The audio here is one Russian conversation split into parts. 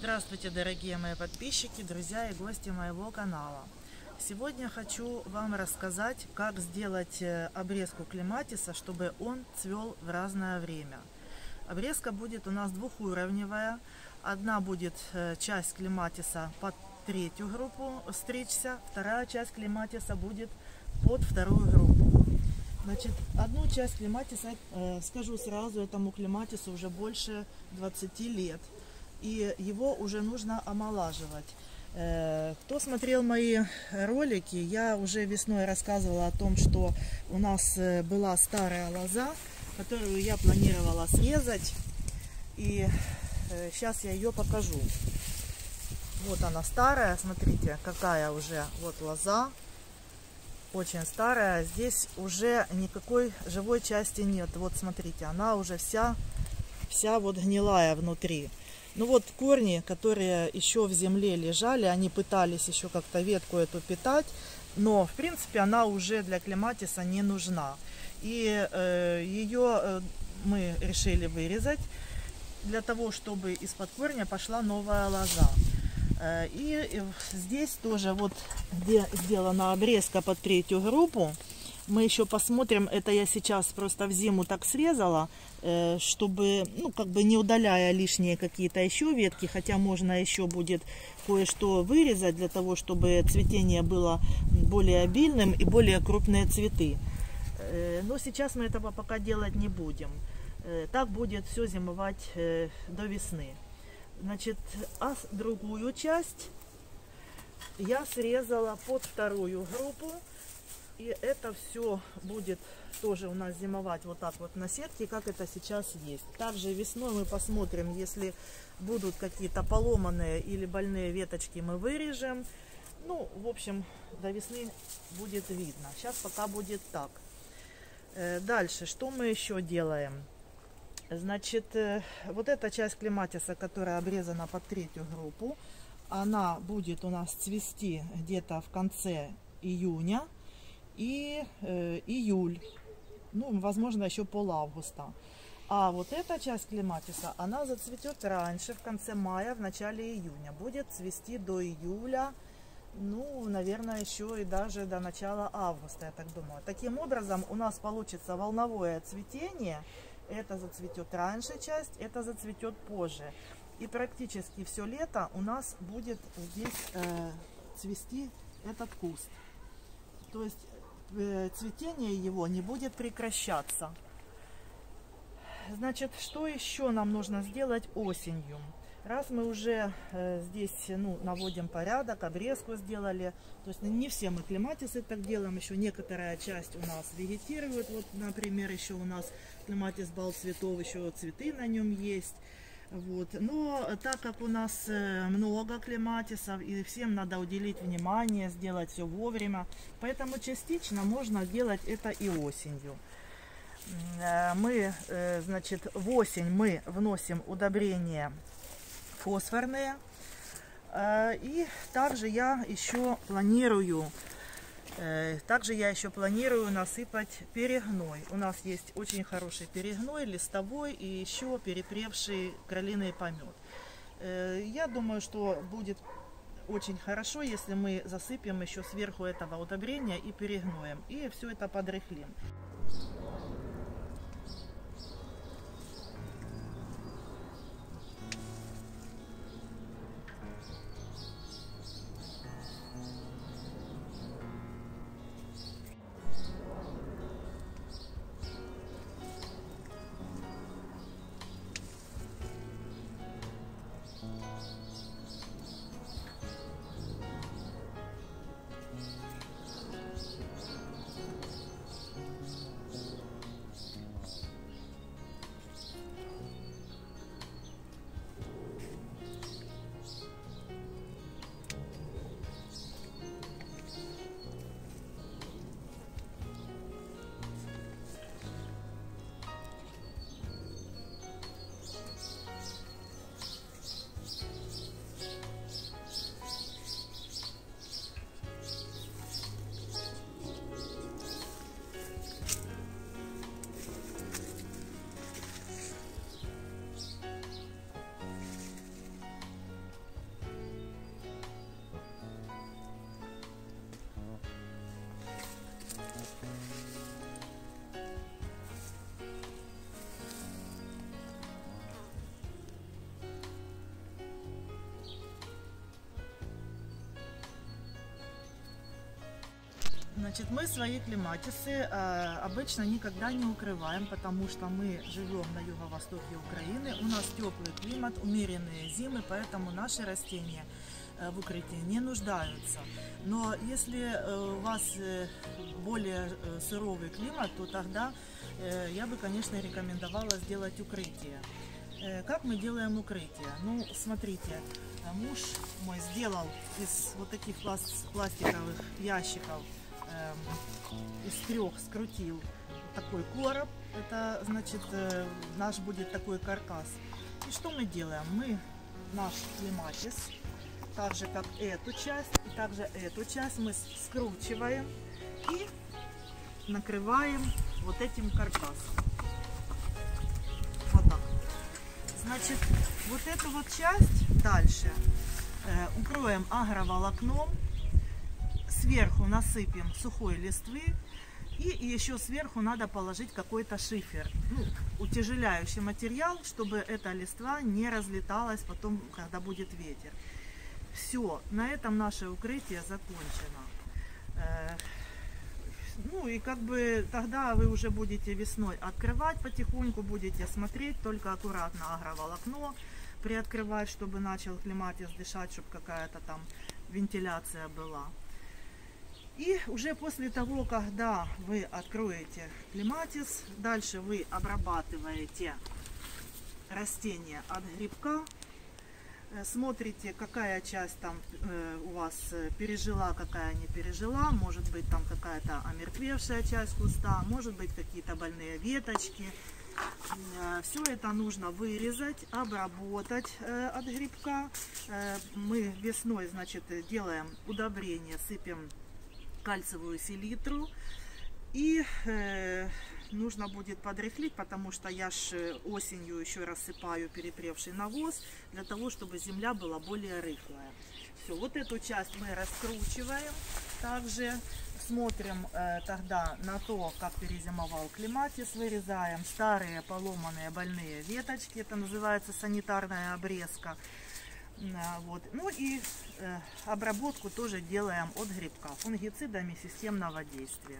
Здравствуйте, дорогие мои подписчики, друзья и гости моего канала. Сегодня хочу вам рассказать, как сделать э, обрезку клематиса, чтобы он цвел в разное время. Обрезка будет у нас двухуровневая. Одна будет э, часть клематиса под третью группу стричься, вторая часть клематиса будет под вторую группу. Значит, одну часть клематиса, э, скажу сразу, этому клематису уже больше 20 лет. И его уже нужно омолаживать. Э, кто смотрел мои ролики, я уже весной рассказывала о том, что у нас э, была старая лоза, которую я планировала срезать. И сейчас я ее покажу. Вот она старая, смотрите, какая уже вот лоза. Очень старая. Здесь уже никакой живой части нет. Вот смотрите, она уже вся, вся вот гнилая внутри. Ну вот корни, которые еще в земле лежали, они пытались еще как-то ветку эту питать, но в принципе она уже для клематиса не нужна. И э, ее э, мы решили вырезать для того, чтобы из-под корня пошла новая лоза. Э, и здесь тоже вот сделана обрезка под третью группу. Мы еще посмотрим, это я сейчас просто в зиму так срезала, э, чтобы, ну, как бы не удаляя лишние какие-то еще ветки, хотя можно еще будет кое-что вырезать для того, чтобы цветение было более обильным и более крупные цветы. Э, но сейчас мы этого пока делать не будем. Так будет все зимовать до весны. Значит, а другую часть я срезала под вторую группу. И это все будет тоже у нас зимовать вот так вот на сетке, как это сейчас есть. Также весной мы посмотрим, если будут какие-то поломанные или больные веточки, мы вырежем. Ну, в общем, до весны будет видно. Сейчас пока будет так. Э, дальше, что мы еще делаем? Значит, э, вот эта часть клематиса, которая обрезана под третью группу, она будет у нас цвести где-то в конце июня и э, июль. Ну, возможно, еще пол августа. А вот эта часть клематиса, она зацветет раньше, в конце мая, в начале июня. Будет цвести до июля, ну, наверное, еще и даже до начала августа, я так думаю. Таким образом, у нас получится волновое цветение – это зацветет раньше часть, это зацветет позже. И практически все лето у нас будет здесь э, цвести этот куст. То есть цветение его не будет прекращаться. Значит, что еще нам нужно сделать осенью? Раз мы уже э, здесь ну, наводим порядок, обрезку сделали, то есть не все мы клематисы так делаем, еще некоторая часть у нас вегетирует. Вот, например, еще у нас клематис бал цветов, еще цветы на нем есть. Вот. Но так как у нас э, много клематисов и всем надо уделить внимание, сделать все вовремя, поэтому частично можно делать это и осенью. Э, мы, э, значит, в осень мы вносим удобрения фосфорные. И также я еще планирую также я еще планирую насыпать перегной. У нас есть очень хороший перегной, листовой и еще перепревший кролиный помет. Э, я думаю, что будет очень хорошо, если мы засыпем еще сверху этого удобрения и перегноем. И все это подрыхлим. Значит, мы свои клематисы э, обычно никогда не укрываем, потому что мы живем на юго-востоке Украины, у нас теплый климат, умеренные зимы, поэтому наши растения э, в укрытии не нуждаются. Но если э, у вас э, более суровый климат, то тогда я бы, конечно, рекомендовала сделать укрытие. Как мы делаем укрытие? Ну, смотрите, муж мой сделал из вот таких плас- пластиковых ящиков, эм, из трех скрутил такой короб. Это, значит, э, наш будет такой каркас. И что мы делаем? Мы наш клематис, так же как эту часть и также эту часть мы скручиваем и накрываем вот этим каркасом. Вот так. Значит, вот эту вот часть дальше э, укроем агроволокном, сверху насыпем сухой листвы и еще сверху надо положить какой-то шифер, ну, утяжеляющий материал, чтобы эта листва не разлеталась потом, когда будет ветер. Все, на этом наше укрытие закончено. Э, ну и как бы тогда вы уже будете весной открывать потихоньку, будете смотреть, только аккуратно агроволокно приоткрывать, чтобы начал клематис дышать, чтобы какая-то там вентиляция была. И уже после того, когда вы откроете клематис, дальше вы обрабатываете растение от грибка, Э, смотрите, какая часть там э, у вас э, пережила, какая не пережила. Может быть, там какая-то омертвевшая часть куста, может быть, какие-то больные веточки. Все это нужно вырезать, обработать от грибка. Мы весной, значит, делаем удобрение, сыпем кальциевую селитру. И э, нужно будет подрыхлить, потому что я ж э, осенью еще рассыпаю перепревший навоз, для того, чтобы земля была более рыхлая. Все, вот эту часть мы раскручиваем. Также смотрим э, тогда на то, как перезимовал клематис, вырезаем старые поломанные больные веточки, это называется санитарная обрезка. А, Вот. Ну и э, обработку тоже делаем от грибка фунгицидами системного действия.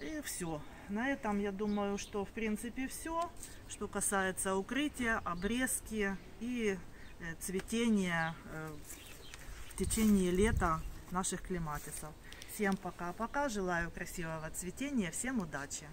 И все. На этом я думаю, что в принципе все, что касается укрытия, обрезки и э, цветения э, в течение лета наших клематисов. Всем пока-пока, желаю красивого цветения, всем удачи!